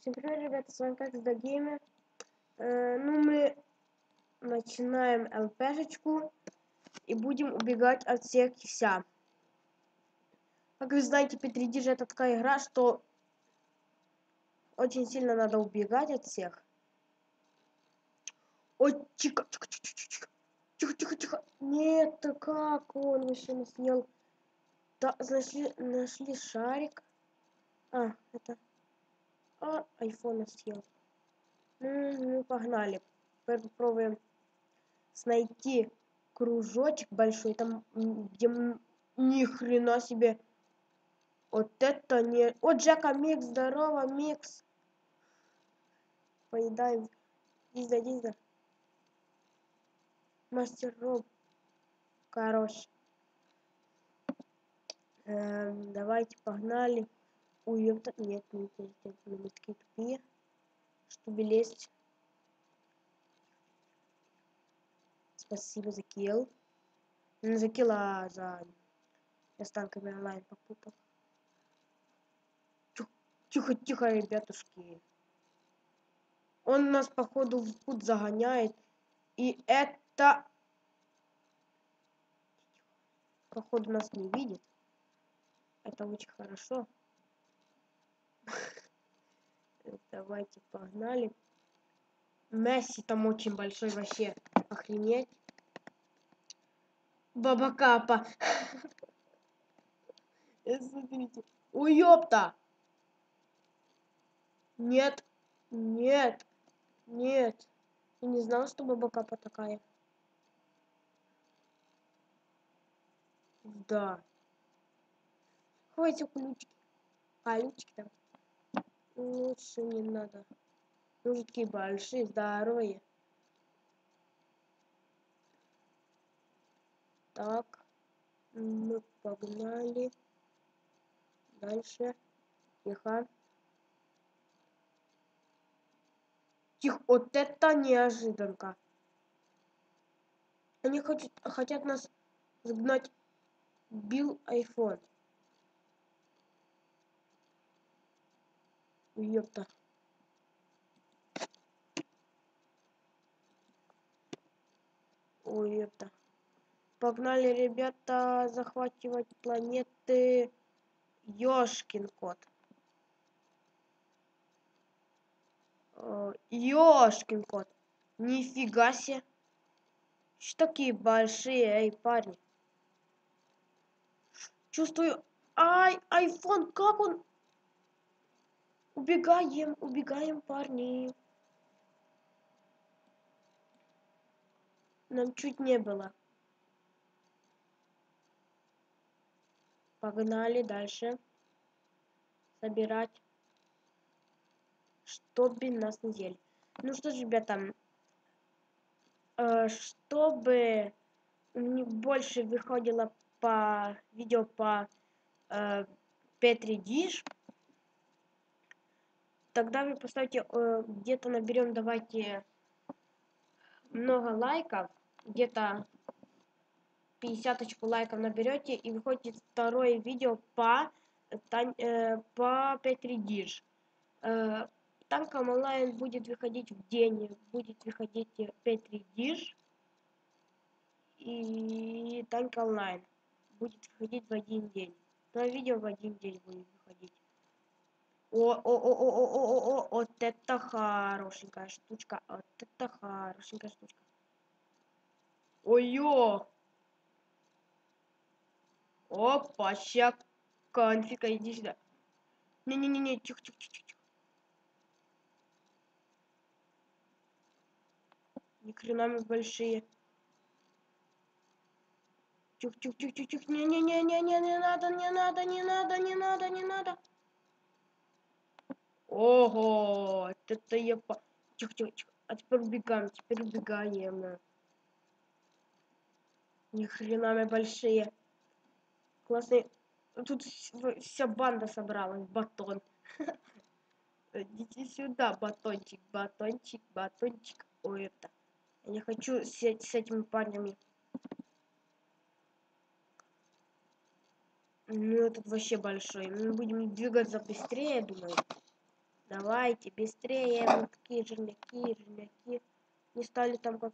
Всем привет, ребята, с вами как всегда Геймер. Э, ну, мы начинаем ЛПшечку и будем убегать от всех и вся. Как вы знаете, P3D же это такая игра, что очень сильно надо убегать от всех. Ой, тихо, тихо, тихо, тихо, тихо, тихо, тихо. Нет, как он вообще нас съел? Да, нашли, нашли шарик. А, это... А, айфона съел. Ну, погнали. Попробуем найти кружочек большой, там, где ни хрена себе. Вот это не... О, Джека Микс, здорово, Микс. Поедаем. Дизда, Дизда. Мастер Роб. Хорош. Эм, давайте, погнали. Это... Нет, мы такие тупые, чтобы лезть. Спасибо за килл. Не за килл, а за... Я с танками онлайн попутал. Тихо, тихо, ребятушки. Он нас, походу, в путь загоняет. И это... Походу, нас не видит. Это очень хорошо. Давайте погнали. Месси там очень большой вообще. Охренеть. Баба Капа. Смотрите. Ой, ёпта. Нет. Нет. Нет. Я не знал, что Баба Капа такая. Да. Хватит ключики. А, ключики там. Лучше не надо. Мужики большие, здоровые. Так. Мы погнали. Дальше. Тихо. Тихо. Вот это неожиданка. Они хотят, хотят нас сгнать. Бил айфон. Ёпта. Ой, ёпта. Погнали, ребята, захватывать планеты Ёшкин кот. Ёшкин кот. Нифига себе. Что такие большие, эй, парни. Чувствую... Ай, айфон, как он Убегаем, убегаем, парни. Нам чуть не было. Погнали дальше. Собирать. Чтобы нас не ели. Ну что ж, ребята. Э, чтобы больше выходило по видео по э, Петри Диш тогда вы поставьте, э, где-то наберем, давайте, много лайков, где-то 50 лайков наберете, и выходит второе видео по, э, по 5 редиш. Э, танком онлайн будет выходить в день, будет выходить 5 редиш, и танк онлайн будет выходить в один день. То видео в один день будет выходить. О, о, о, о, о, о, о, о, вот это хорошенькая штучка. Вот это хорошенькая штучка. Ой-ё! Опа, ща конфика, иди сюда. Не-не-не-не, тихо-тихо-тихо-тихо. Ни хрена мы большие. Тихо-тихо-тихо-тихо. Не-не-не-не-не, не надо, не надо, не надо, не надо, не надо. Ого, это я по... Тихо, тихо, тихо. А теперь убегаем, теперь убегаем. Ни хрена мы большие. Классные. Тут вся банда собралась. Батон. Идите сюда, батончик, батончик, батончик. Ой, это. Я не хочу с, с этими парнями. Ну, этот вообще большой. Мы будем двигаться быстрее, думаю. Давайте, быстрее, вот такие жирняки, жирняки. Не стали там как...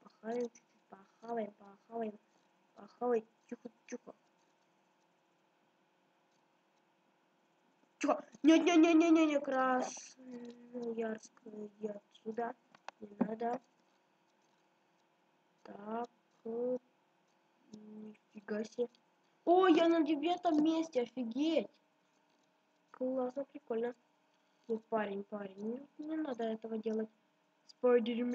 Похаваем чуть-чуть, похаваем, похаваем, похаваем. Тихо, тихо. Не-не-не-не-не, Красноярск, иди отсюда. Не надо. Так, нифига себе. О, я на девятом месте, офигеть. Классно, прикольно. Ну, парень, парень, не, не надо этого делать. Спайдермен.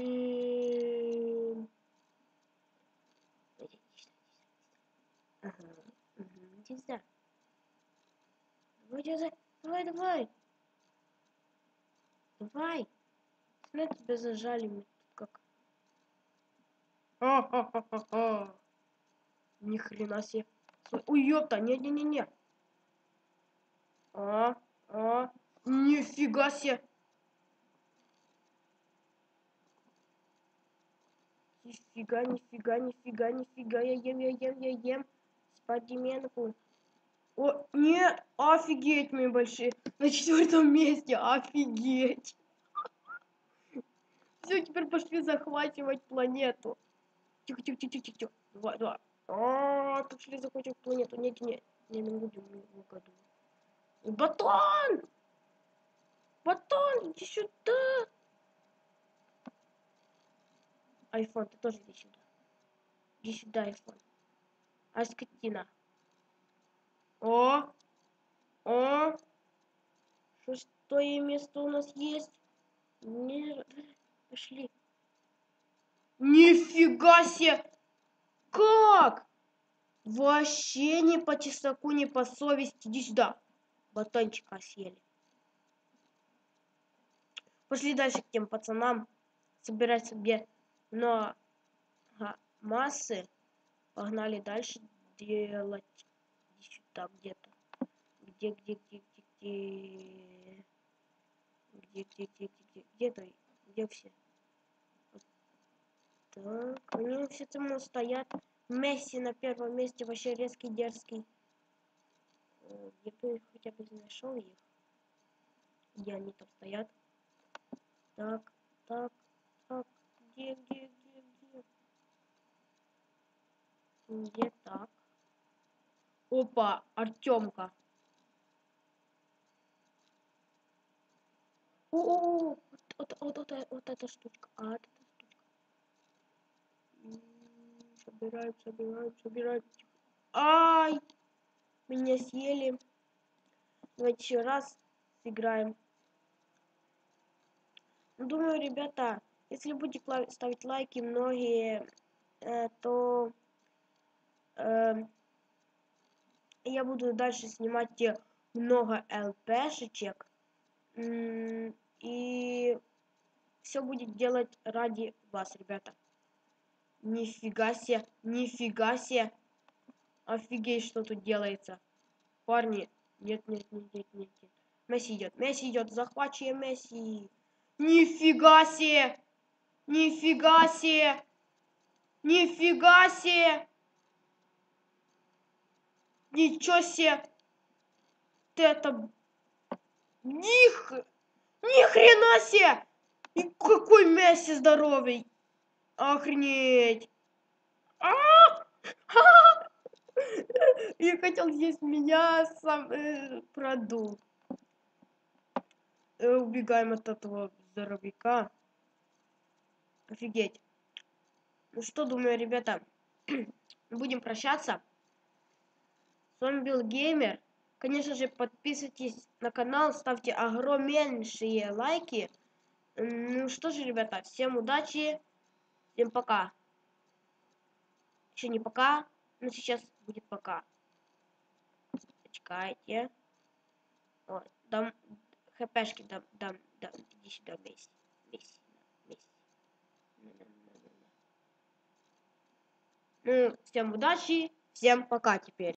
Ага, нельзя. Давай, давай, давай, давай. Давай. Смотри, тебя зажали мне тут как. Ха-ха-ха-ха. Ни хрена себе. Ой, ёпта, не-не-не-не. А, а, нифига себе. Нифига, нифига, нифига, нифига, я ем, я ем, я ем. Спайдерменку. О, нет, офигеть, мои большие. На четвертом месте, офигеть. Все, теперь пошли захватывать планету. Тихо, тихо, тихо, тихо, тихо. Два, два. А, пошли захватывать планету. Нет, нет, не, не будем в году. Батон! Батон, иди сюда! Айфон, ты тоже иди сюда. Иди сюда, айфон. А скотина. О! О! Шестое место у нас есть. Не... Пошли. Нифига себе! Как? Вообще не по чесноку, не по совести. Иди сюда. Батончика съели. Пошли дальше к тем пацанам. Собирать себе но массы. Погнали дальше делать. Иди сюда где-то. Где, где, где, где, где. Где, где, где, где, где, где-то, где все? Так, они все там стоят. Месси на первом месте, вообще резкий, дерзкий. Я бы хотя бы нашел их. Где они там стоят? Так, так, так, где, где, где, где? Где так? Опа, Артемка. О, вот, вот, вот, вот, вот эта штучка. А, вот эта штучка. Собираем, собираем, собираем. Ай! Меня съели. Давайте еще раз сыграем. Думаю, ребята, если будете ставить лайки многие, э, то э, я буду дальше снимать много ЛПшечек. И все будет делать ради вас, ребята. Нифига себе, нифига себе. Офигеть, что тут делается. Парни, нет, нет, нет, нет, нет, нет. Месси идет, Месси идет, захвачиваем Месси. Нифига себе, нифига себе, нифига себе. Ничего себе. Это Них! Ни хрена себе! И какой Месси здоровый! Охренеть! А -а -а! Я хотел здесь меня сам э, продул. Э, убегаем от этого здоровяка. Офигеть. Ну что, думаю, ребята, будем прощаться. С вами был Геймер. Конечно же, подписывайтесь на канал, ставьте огромнейшие лайки. Ну что же, ребята, всем удачи, всем пока. Еще не пока, но сейчас будет пока. Чекайте. Вот, дам хпшки, дам, дам, дам, иди сюда, Месси, Месси, Месси. Ну, всем удачи, всем пока теперь.